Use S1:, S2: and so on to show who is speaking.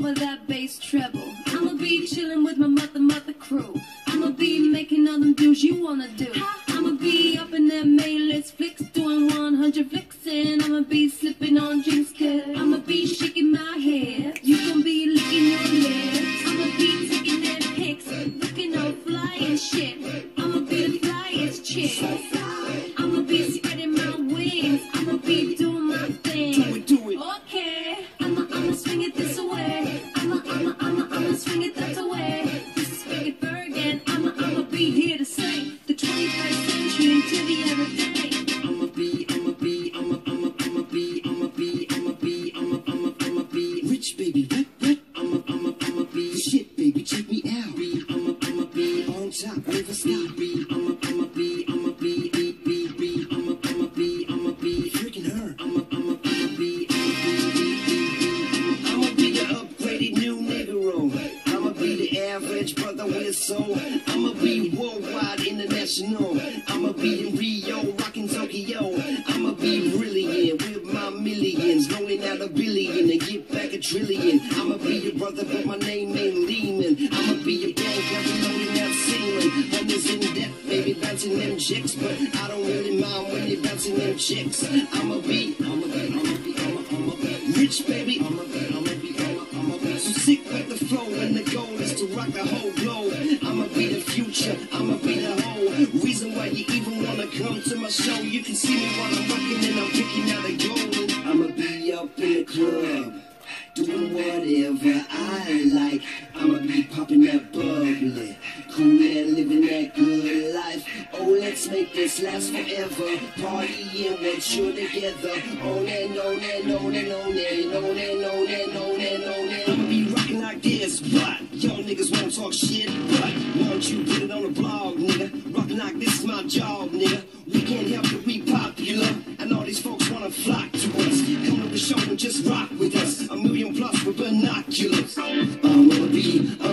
S1: over that bass treble. I'ma be chillin' with my mother, mother crew. I'ma be making all them deals you wanna do. I'ma be up in that main list flicks, doing 100 flicks, and I'ma be slipping on drinks, kid. I'ma be shaking I'ma
S2: it
S1: that
S2: average brother with soul. I'ma be worldwide, international. I'ma be in Rio, rocking Tokyo. I'ma be brilliant with my millions, rolling out a billion and get back a trillion. I'ma be your brother, but my name ain't Lehman. I'ma be your bank, I'm loading out ceiling. Hundreds in debt, baby, bouncing them chicks, but I don't really mind when you're bouncing them chicks. I'ma be, I'ma be, I'ma be, I'ma, I'ma be rich, baby. I'ma be, I'ma be, I'ma, I'ma be. So sick with the flow, and the goal is to rock the whole globe. I'ma be the future, I'ma be the whole reason why you even wanna come to my show. You can see me while I'm rocking and I'm picking out a gold. I'ma be up in the club. Doing whatever I like. I'ma be popping that bubbly, cool and living that good life. Oh, let's make this last forever. Partying once you're together. On and on and on and on and on and on and on and on and I'ma be rocking like this, talk shit. But why don't you put it on the blog, nigga? Rocking like this is my job, nigga. We can't help but we popular, and all these folks wanna flock to us. Come to the show and just rock with us. A million plus with binoculars. Be, I'ma be,